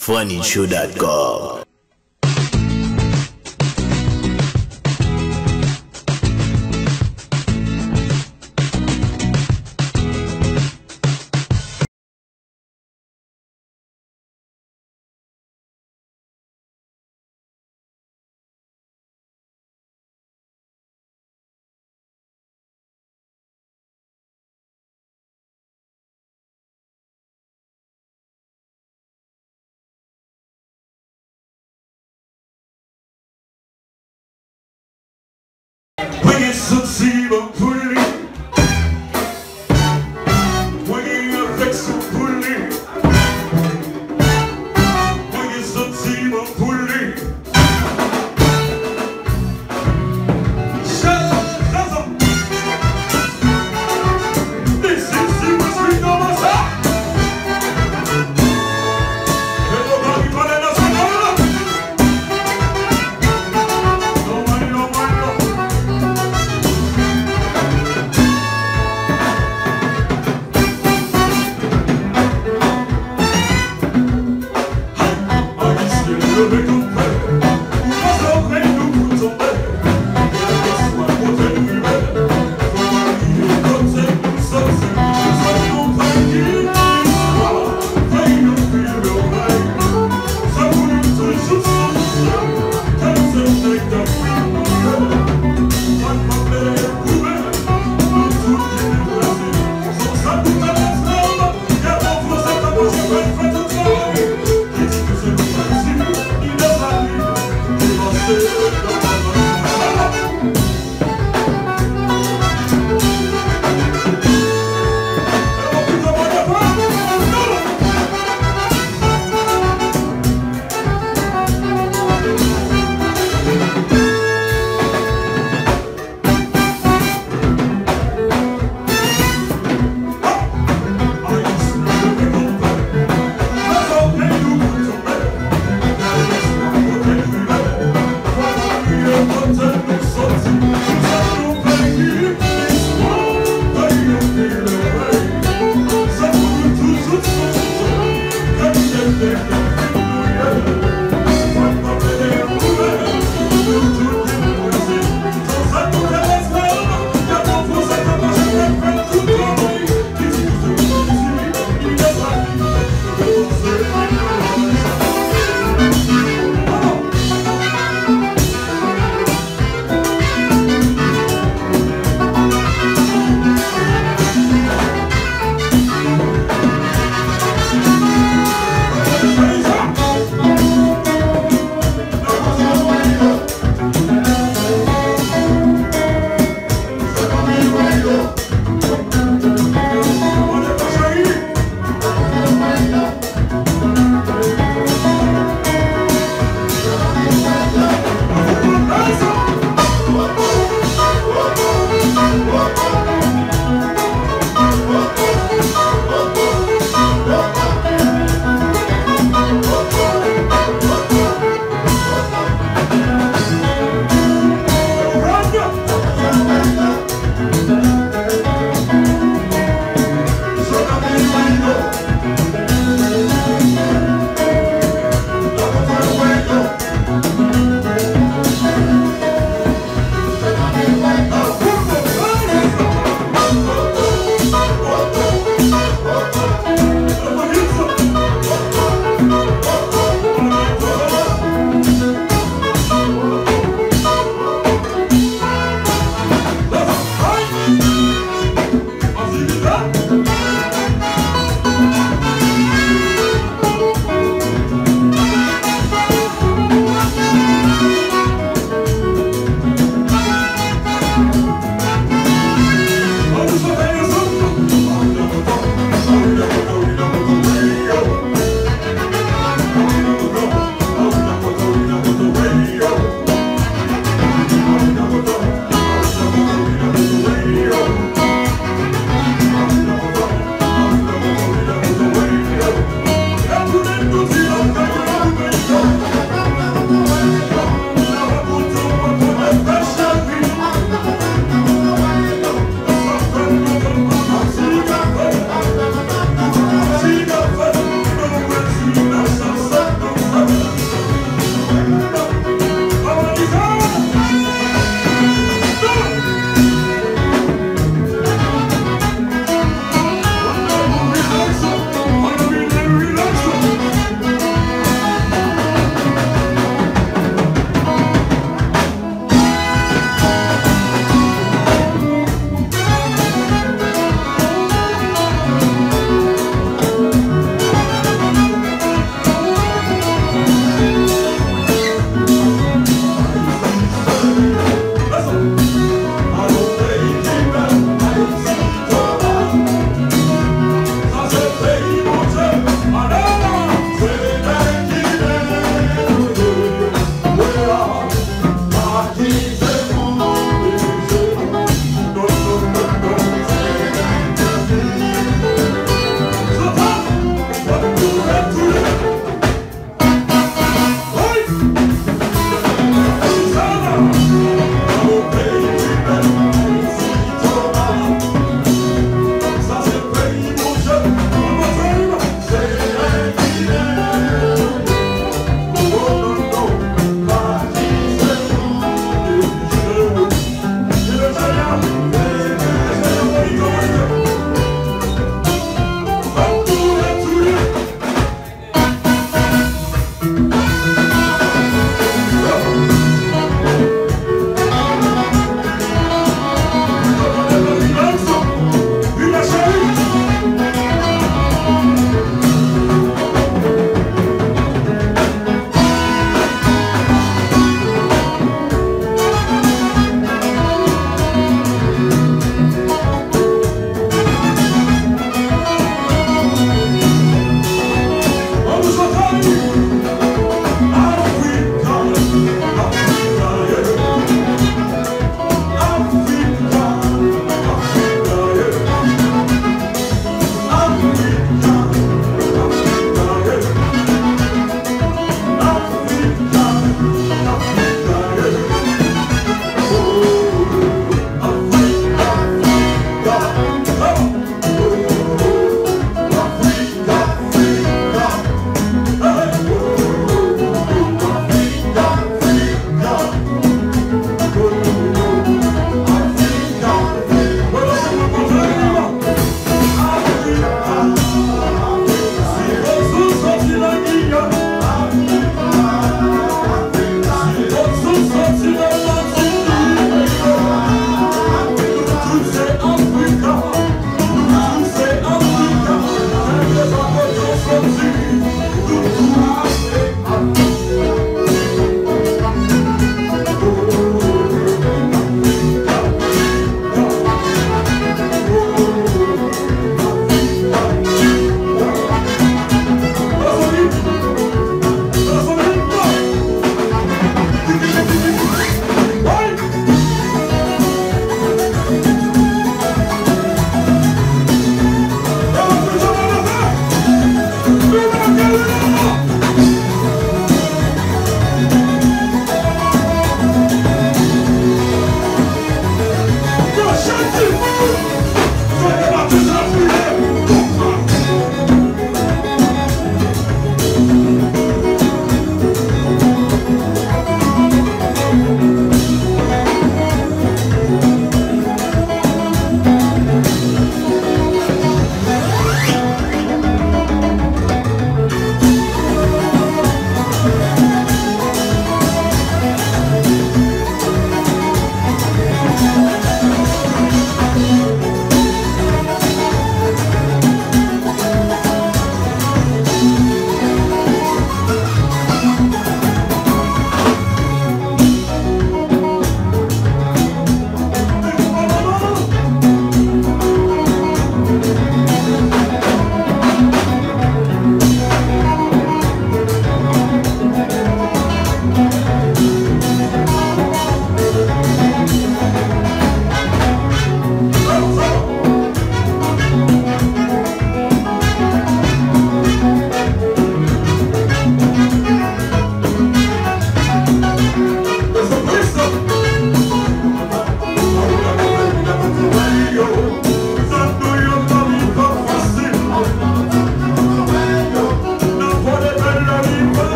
funnyshow.com. sechs und sieben.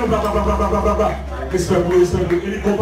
Musiques, ça fait que pas bien, blablabla. Respect pour